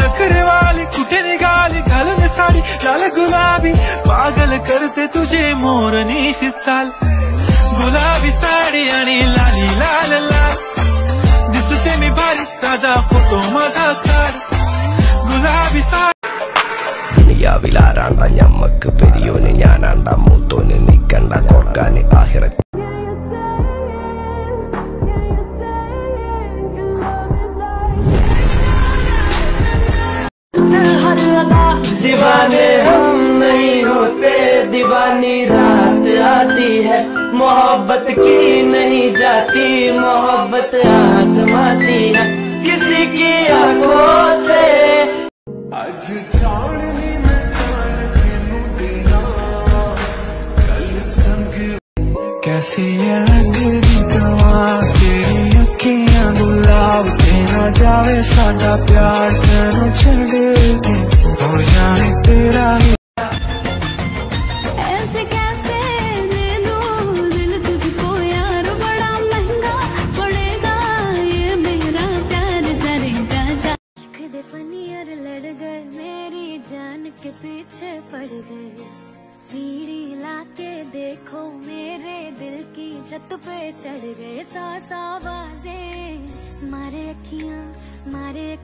नखरे वाली कुठे निघाली घालून साडी लाल गुलाबी पागल करते तुझे मोर निशित चाल गुलाबी साडी आणि लाली लाल लाल दिसते मी भारी ताजा फोटो माझा काढ गुलाबी साडी ദുനിയാവിലാരാണ്ട ഞമ്മക്ക് പെരിയോന് ഞാനാണ്ട മൂത്തോന് നിക്കണ്ട दीवाने हम नहीं होते, दीवानी रात आती है। मोहब्बत की नहीं जाती, मोहब्बत आसमाती है। किसी की आँखों से। कैसी ये लगदी गवा तेरी अखियाँ गुलाब ते ना जावे साडा प्यार, तेनू छड़ पनियर लड़ गए, मेरी जान के पीछे पड़ गए। सीढ़ी लाके देखो, मेरे दिल की छत पे चढ़ गए। सौ सौ बाजे, मारे अखियाँ, मारे